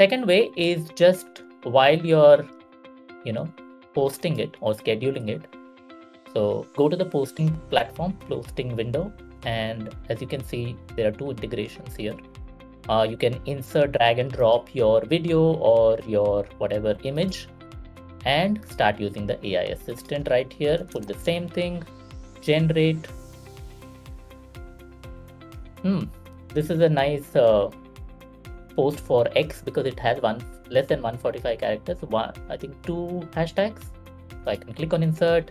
second way is just while you're you know posting it or scheduling it so go to the posting platform posting window and as you can see there are two integrations here. Uh, you can insert drag and drop your video or your whatever image and start using the AI assistant right here. Put the same thing generate. Hmm this is a nice uh, post for X because it has one less than 145 characters one I think two hashtags so I can click on insert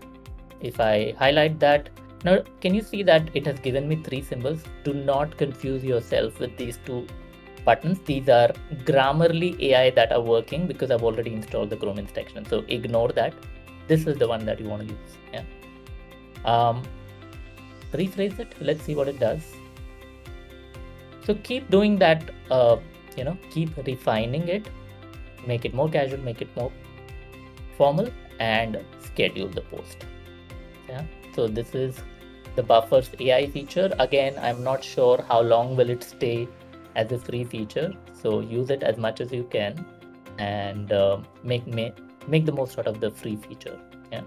if I highlight that now can you see that it has given me three symbols do not confuse yourself with these two buttons. These are Grammarly AI that are working because I've already installed the Chrome extension. So ignore that. This is the one that you want to use. Yeah. Um, rephrase it. Let's see what it does. So keep doing that. Uh, you know, keep refining it. Make it more casual. Make it more formal, and schedule the post. Yeah. So this is the buffers AI feature. Again, I'm not sure how long will it stay as a free feature so use it as much as you can and uh, make make make the most out of the free feature yeah